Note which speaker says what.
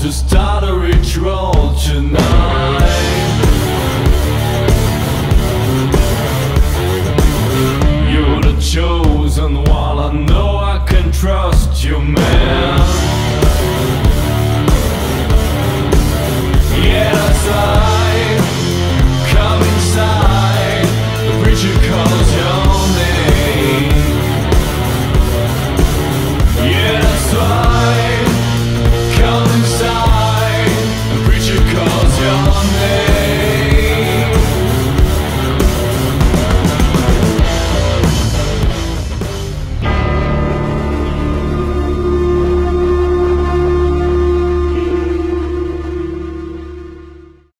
Speaker 1: to start a ritual.